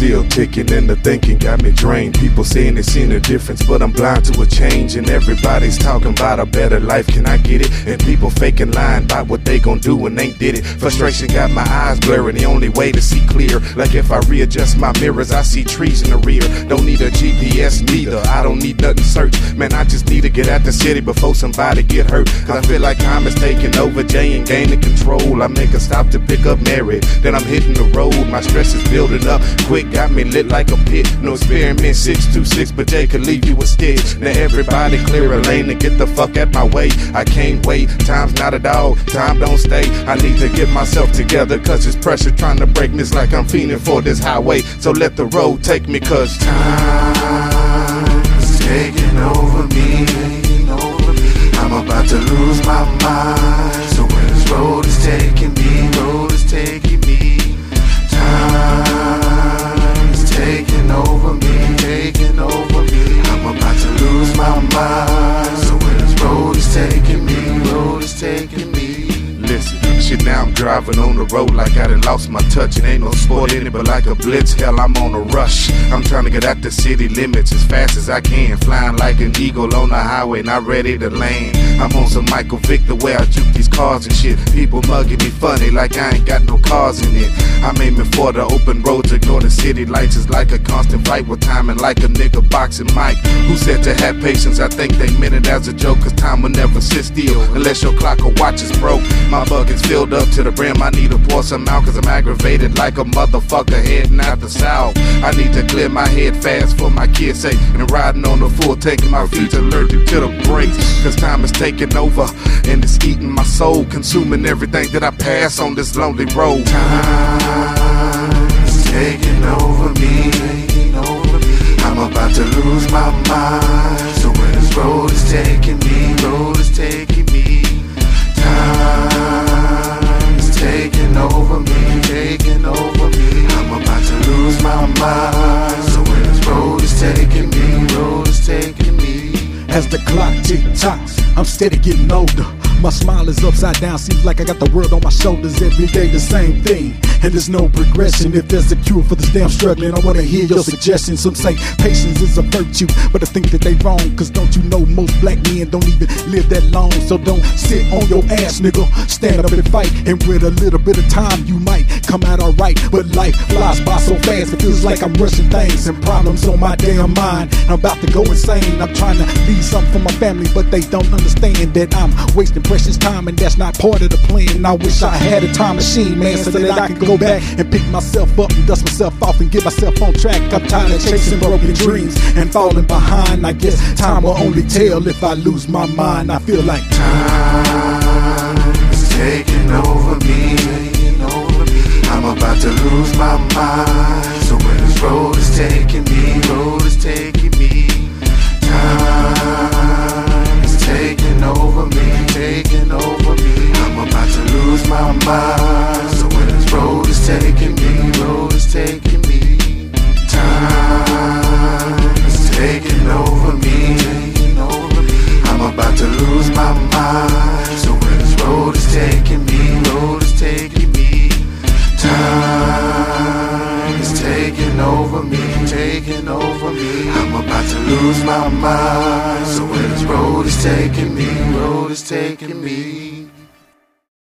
still ticking and the thinking got me drained. People saying they seen a difference, but I'm blind to a change. And everybody's talking about a better life. Can I get it? And people faking lying about what they gon' do when they did it. Frustration got my eyes blurring. The only way to see clear, like if I readjust my mirrors, I see trees in the rear. Don't need a GPS neither. I don't need nothing search. Man, I just need to get out the city before somebody get hurt. Cause I feel like time is taking over. Jay and gaining control. I make a stop to pick up Mary. Then I'm hitting the road. My stress is building up. Quick got me lit like a pit. No experiment 626, but Jay could leave you a stitch. Now everybody clear a lane to get the fuck out my way. I can't wait. Time's not a dog. Time don't stay. I need to get myself together. Cause it's pressure trying to break me. It's like I'm fiending for this highway. So let the road take me. Cause Time's driving on the road like I done lost my touch. It ain't no sport in it, but like a blitz, hell, I'm on a rush. I'm trying to get out the city limits as fast as I can. Flying like an eagle on the highway, not ready to land. I'm on some Michael Vick, the way I juke these cars and shit. People mugging me funny like I ain't got no cars in it. I'm aiming for the open roads, ignore the city lights. It's like a constant fight with timing, like a nigga boxing Mike. Who said to have patience? I think they meant it as a joke, cause time will never sit still unless your clock or watch is broke. My bug is filled up to the brim. I need to pour some out, cause I'm aggravated like a motherfucker heading out the south. I need to clear my head fast for my kids' sake. And riding on the full, taking my feet allergic to the brakes. Cause time is taking over and it's eating my soul, consuming everything that I pass on this lonely road. Time's taking over me. I'm about to lose my mind. Mind. So where this road is taking me, road is taking me. As the clock tick tocks, I'm steady getting older. My smile is upside down, seems like I got the world on my shoulders every day, the same thing. And there's no progression. If there's a cure for this damn struggling, I wanna hear your suggestions. Some say patience is a virtue, but I think that they wrong. Cause don't you know most black men don't even live that long? So don't sit on your ass, nigga. Stand up and fight. And with a little bit of time, you might come out alright. But life flies by so fast, it feels like I'm rushing things and problems on my damn mind. I'm about to go insane. I'm trying to leave something for my family, but they don't understand that I'm wasting precious time and that's not part of the plan. I wish I had a time machine, man, so that I could go back and pick myself up and dust myself off and get myself on track. I'm tired of chasing broken dreams and falling behind. I guess time will only tell if I lose my mind. I feel like Time's taking over me. I'm about to lose my mind. So where this road is taking me, road is taking me. Time's taking over me. I'm about to lose my mind. So where this road is taking me, road is taking me.